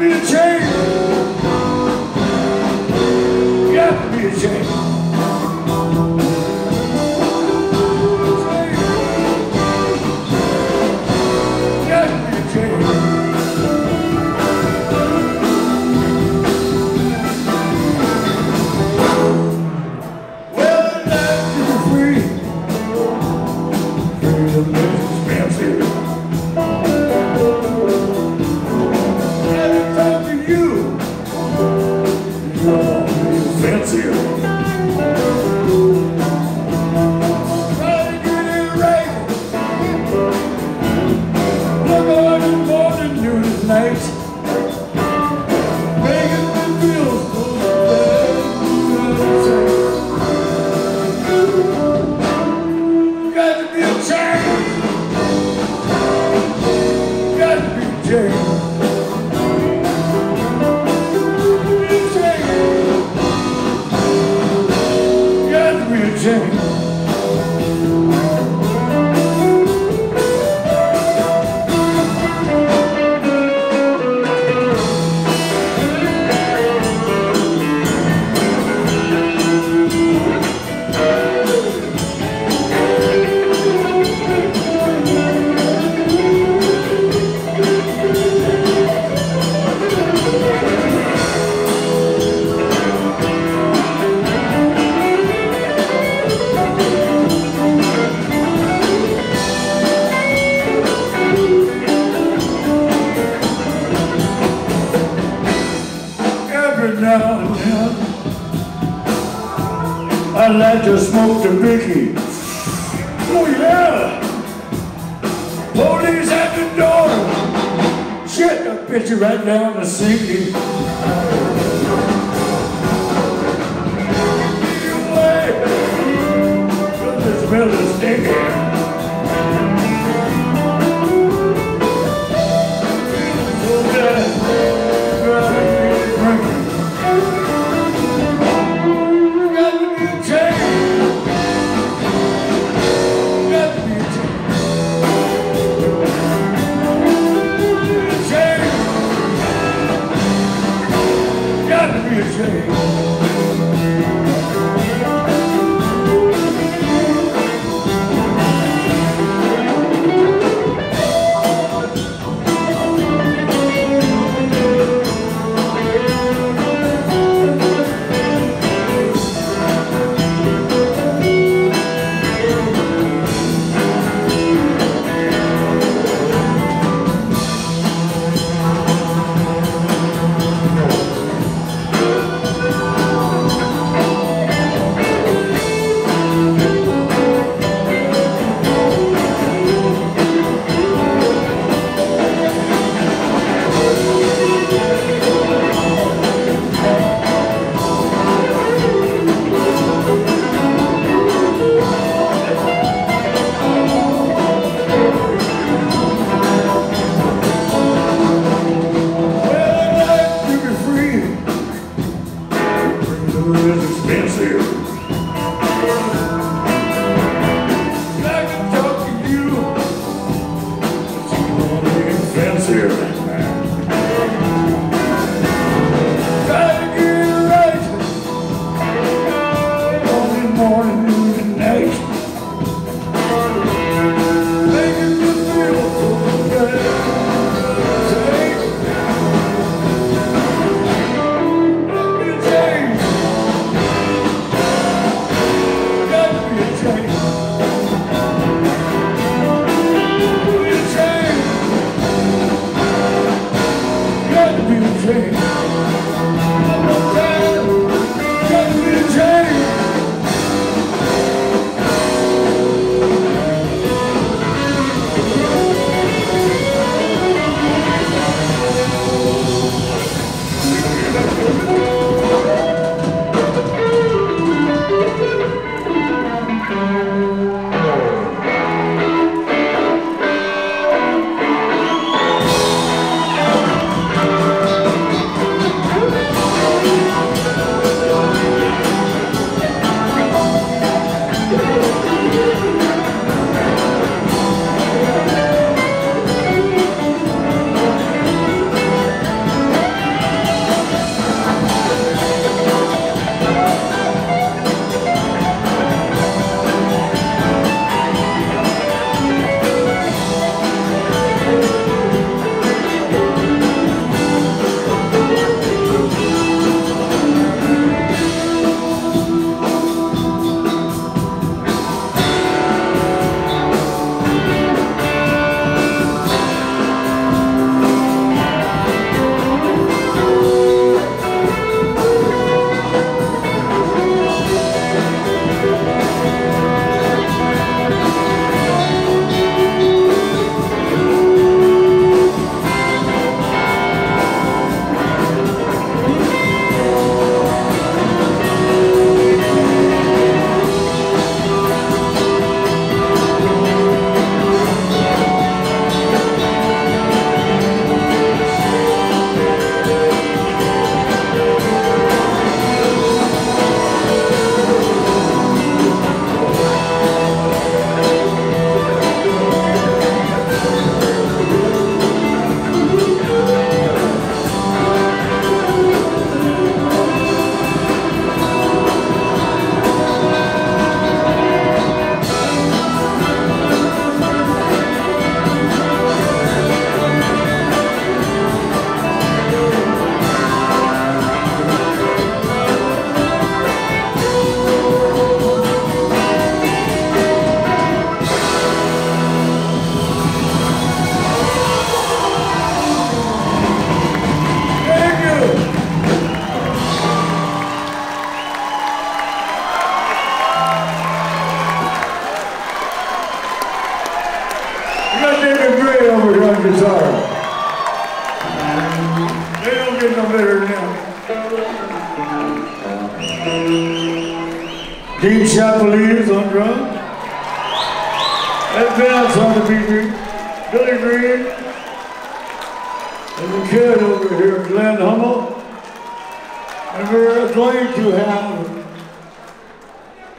me. I like to smoke the biggie. Oh yeah! Police at the door! Shit, that bitch right down the city. Away! This smell is stinking. change.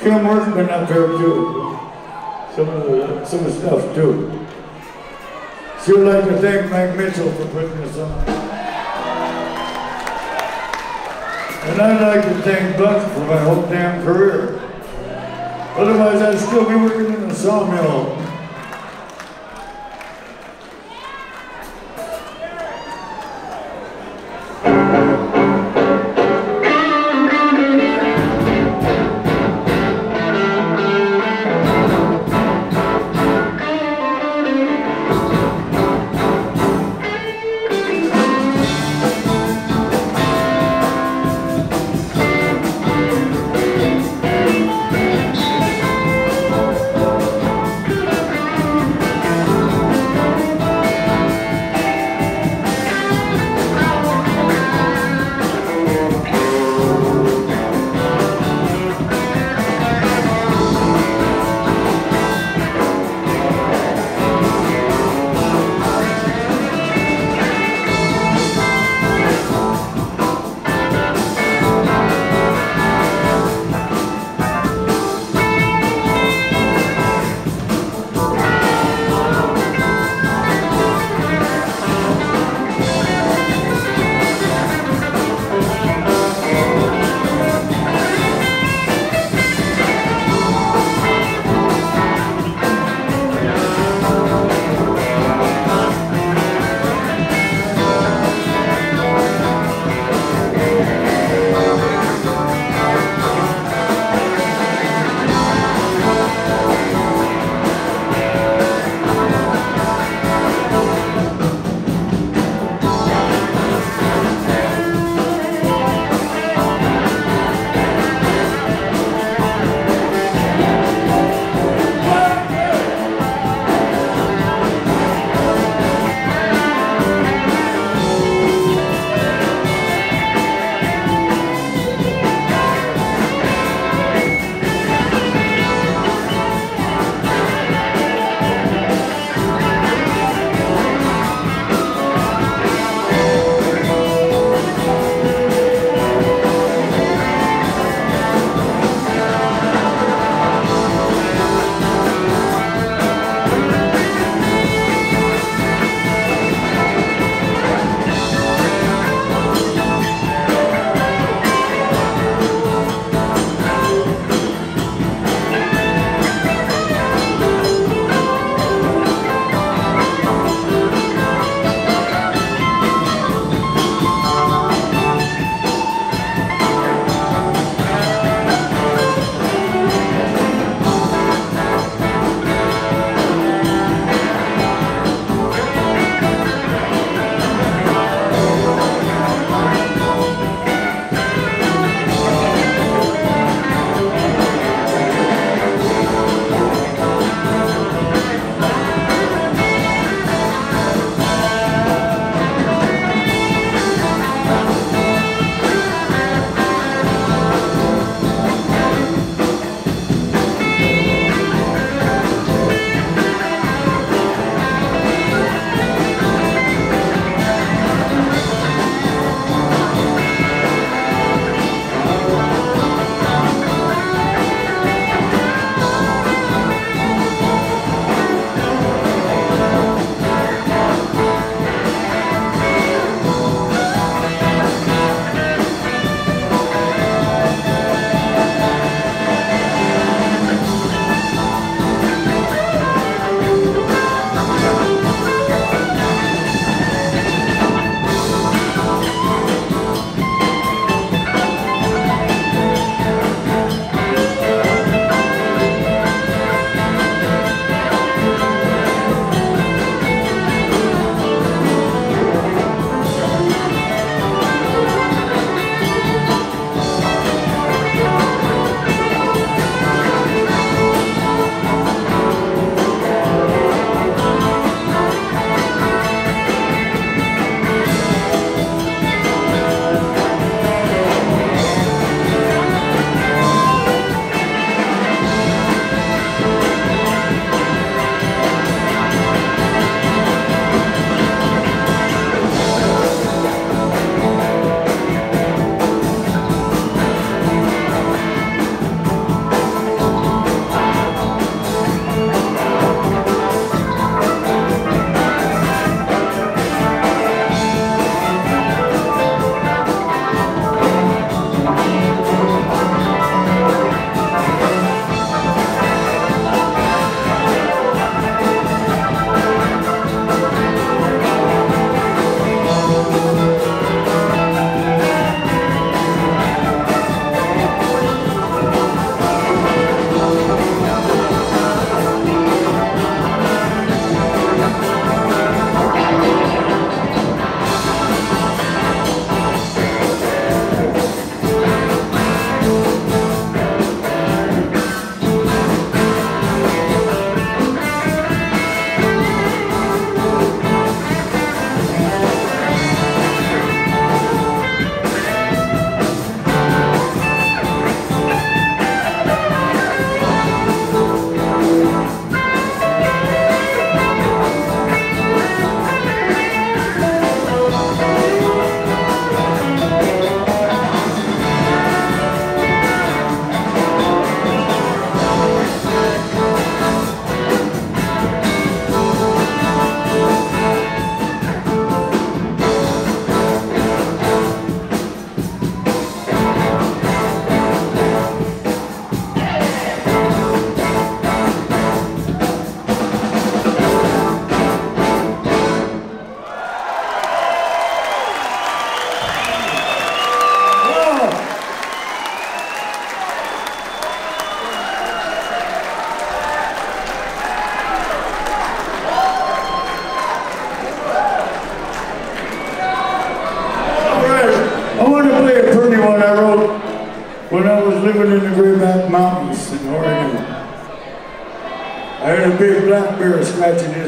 Kim Workman up there too. Some of the, some of the stuff too. She would like to thank Mike Mitchell for putting this on. And I'd like to thank Buck for my whole damn career. Otherwise, I'd still be working in the sawmill.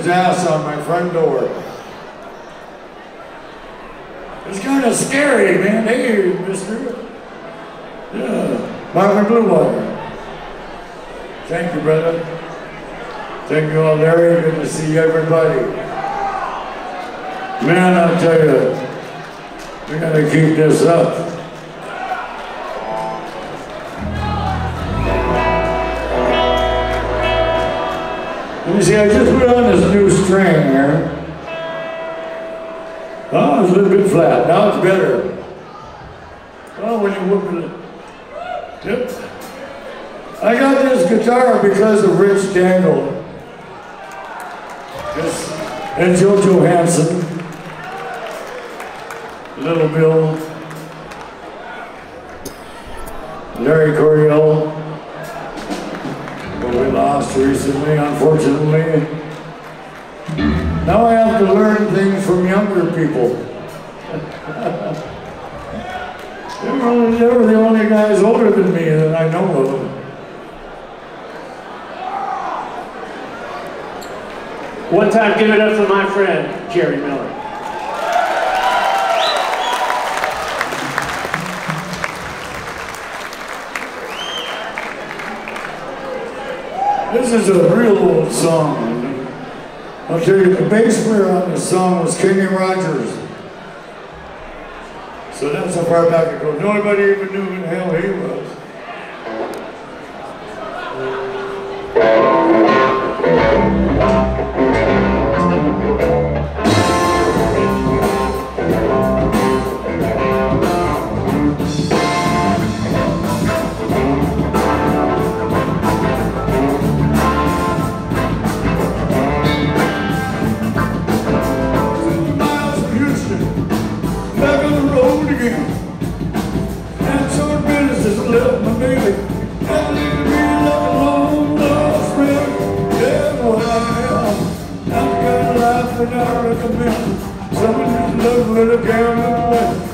His ass on my front door. It's kind of scary, man. Hey, mister. Yeah, Marvin Bluewater. Thank you, brother. Thank you all, Larry. Good to see everybody. Man, I'll tell you, we gotta keep this up. Me see, I just put on this new string here. Oh, it's a little bit flat. Now it's better. Oh, when you whip it. Yep. I got this guitar because of Rich Dangel. Yes. And Joe Johansen. Little Bill. Larry Coryell. Recently, unfortunately. Now I have to learn things from younger people. they, were, they were the only guys older than me that I know of. One time, give it up for my friend, Jerry Miller. This is a real old song. I'll tell you, the bass player on this song was Kenny Rogers. So that's how far back it goes. Nobody even knew who the hell he was. Again. And business has left my baby. And leaving me like a long lost friend. I am. Not the kind of life that I recommend. Someone who's love with a gambling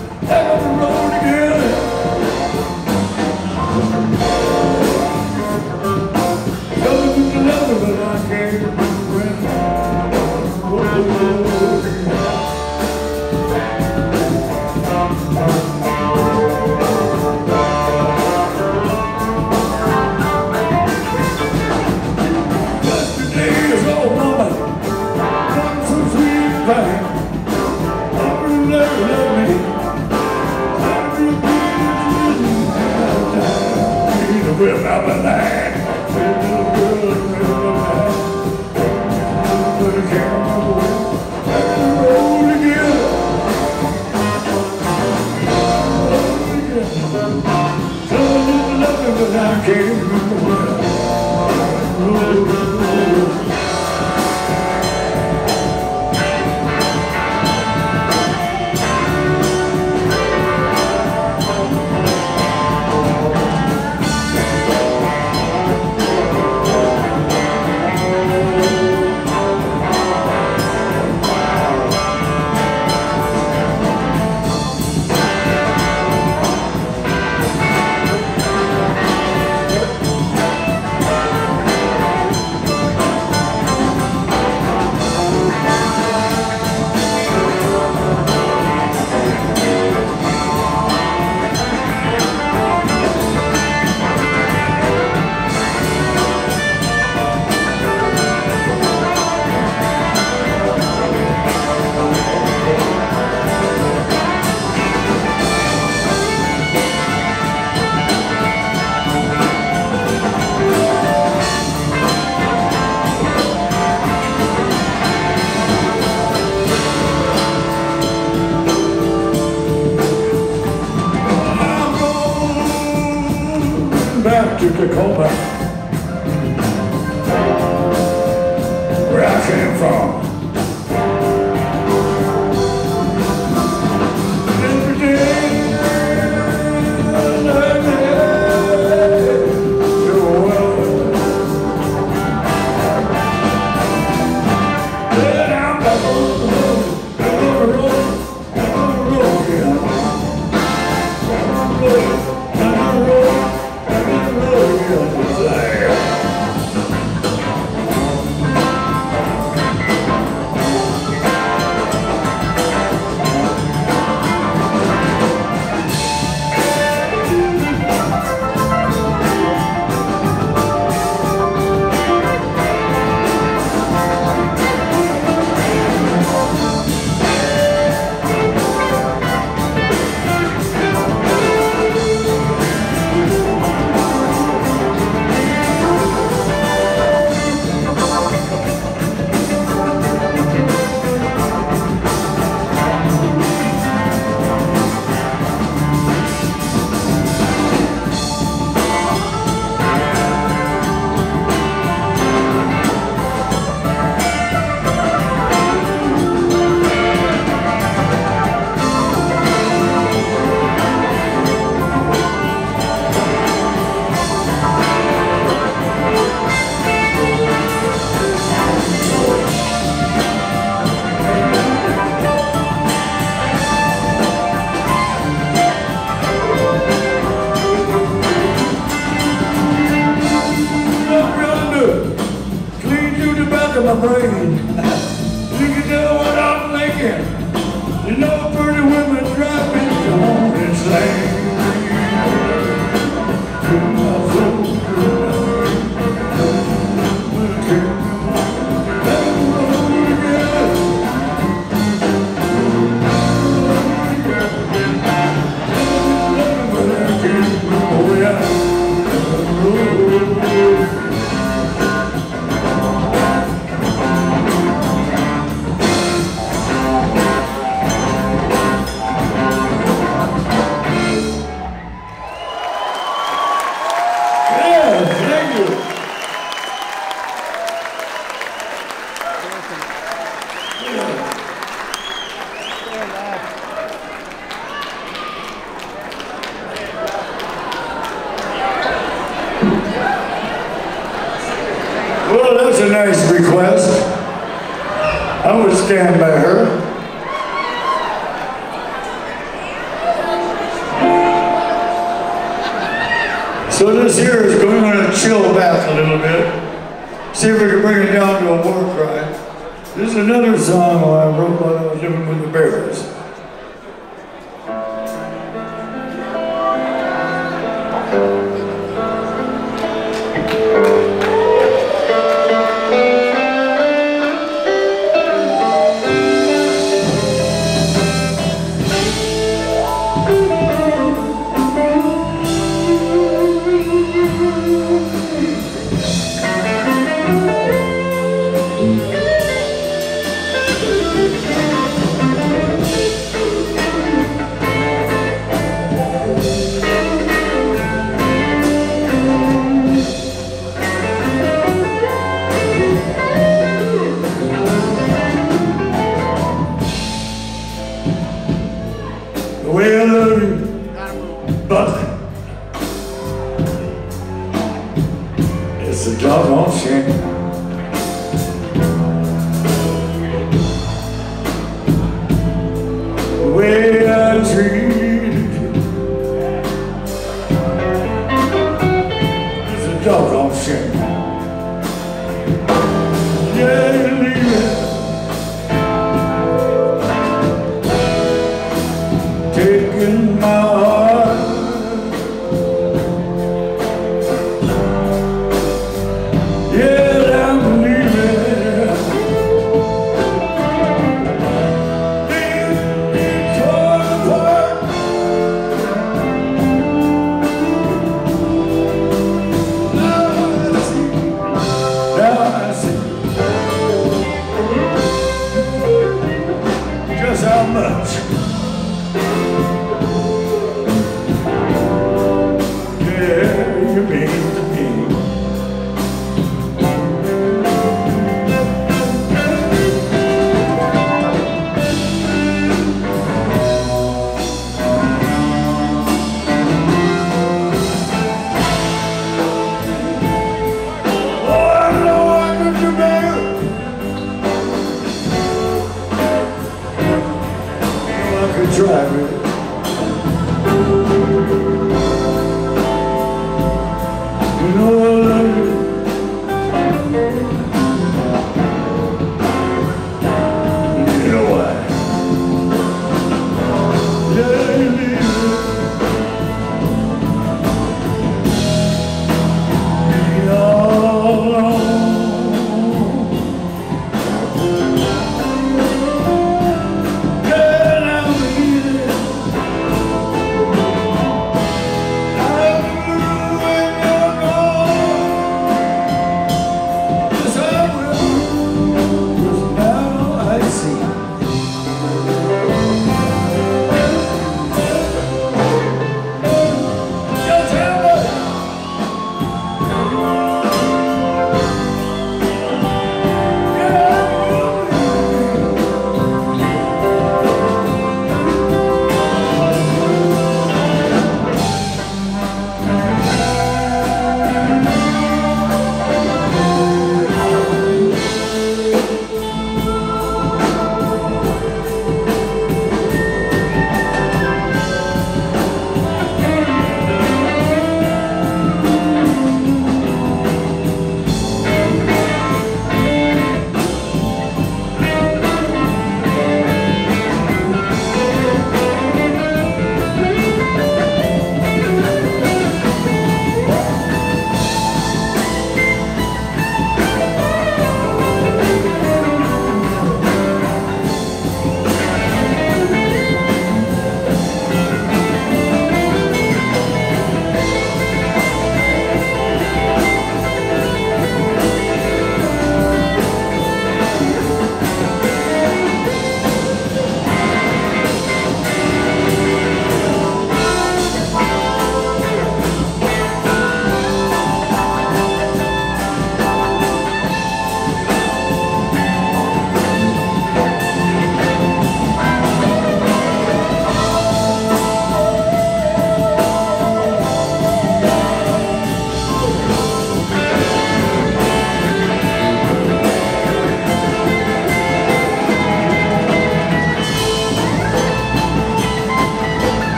living